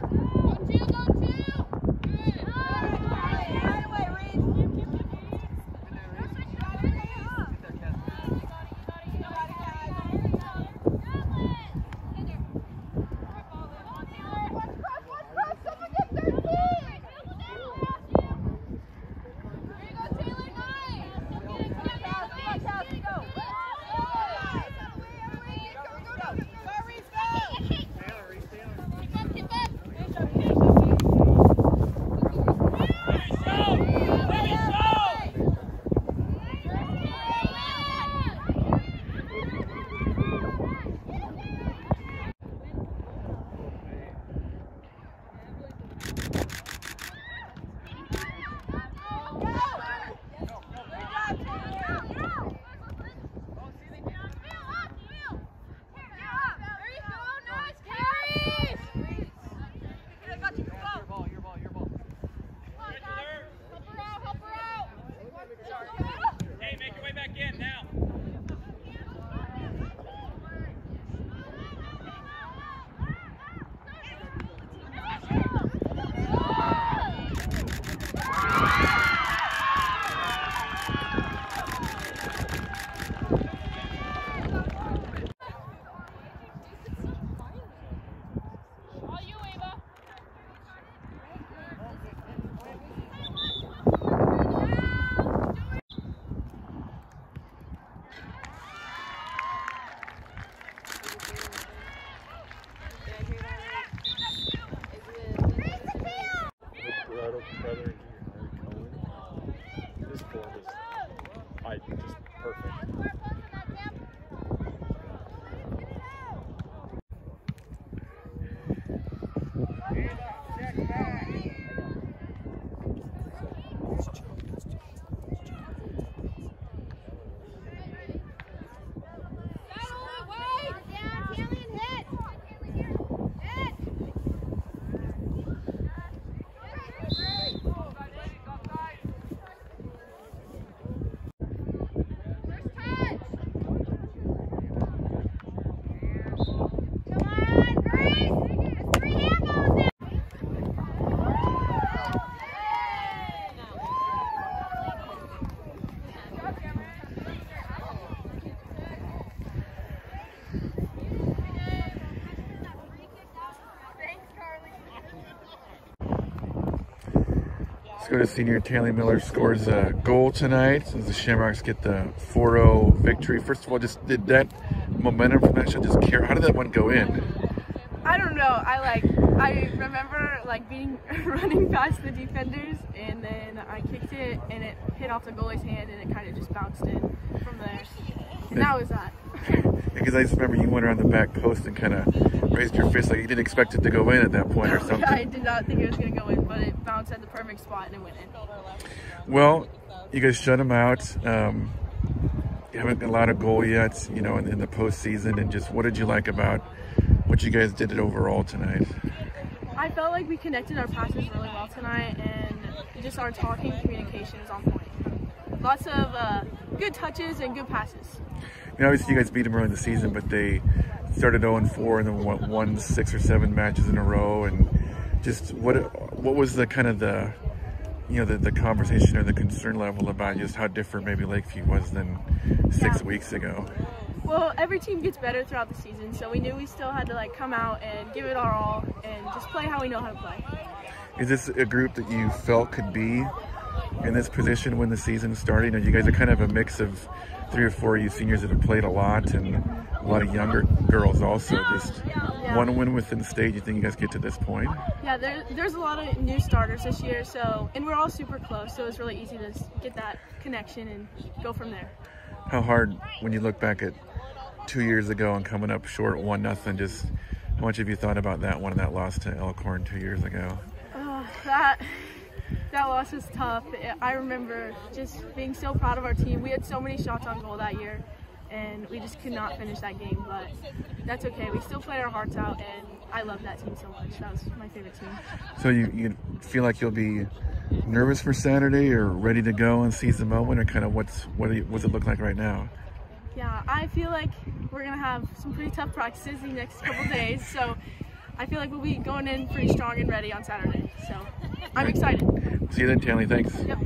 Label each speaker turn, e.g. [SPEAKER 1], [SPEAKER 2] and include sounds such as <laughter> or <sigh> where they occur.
[SPEAKER 1] Go, two, go, two. Let's go to senior Tanley Miller scores a goal tonight as the Shamrocks get the 4-0 victory. First of all, just did that momentum from that shot just care? How did that one go in?
[SPEAKER 2] I don't know. I like I remember like being <laughs> running past the defenders and then I kicked it and it hit off the goalie's hand and it kind of just bounced in from there. And that was that.
[SPEAKER 1] because I just remember you went around the back post and kind of raised your fist like you didn't expect it to go in at that point or <laughs> something.
[SPEAKER 2] I did not think it was going to go in, but it bounced at the perfect spot and it went in.
[SPEAKER 1] Well, you guys shut them out. Um, you haven't allowed a lot of goal yet, you know, in, in the postseason. And just what did you like about what you guys did it overall tonight?
[SPEAKER 2] I felt like we connected our passes really well tonight, and just our talking communication is on point. Lots of uh, good touches and good passes.
[SPEAKER 1] You know, obviously you guys beat them early in the season, but they started 0 4 and then won, won six or seven matches in a row. And just what what was the kind of the you know the, the conversation or the concern level about just how different maybe Lakeview was than six
[SPEAKER 2] Yeah.
[SPEAKER 1] weeks ago?
[SPEAKER 2] Well, every team gets better throughout the season, so we knew we still had to like come out and give it our all and just play how we know how to play.
[SPEAKER 1] Is this a group that you felt could be in this position when the season started? You know, you guys are kind of a mix of three or four of you seniors that have played a lot and a lot of younger girls also. Just
[SPEAKER 2] Yeah.
[SPEAKER 1] to win within the state, you think you guys get to this point?
[SPEAKER 2] Yeah, there, there's a lot of new starters this year, so and we're all super close, so it's really easy to get that connection and go from there.
[SPEAKER 1] How hard when you look back at two years ago and coming up short one nothing, just how much have you thought about that one and that loss to Elkhorn two years ago?
[SPEAKER 2] Oh, that that loss was tough. I remember just being so proud of our team. We had so many shots on goal that year, and we just could not finish that game. But that's okay. We still played our hearts out, and I love that team so much. That was my favorite team.
[SPEAKER 1] So you, you feel like you'll be nervous for Saturday or ready to go and seize the moment or kind of what's what you, what's it look like right now?
[SPEAKER 2] Yeah, I feel like we're gonna have some pretty tough practices the next couple <laughs> days. So I feel like we'll be going in pretty strong and ready on Saturday. So I'm excited.
[SPEAKER 1] See you then, Tanley. Thanks.
[SPEAKER 2] Yep.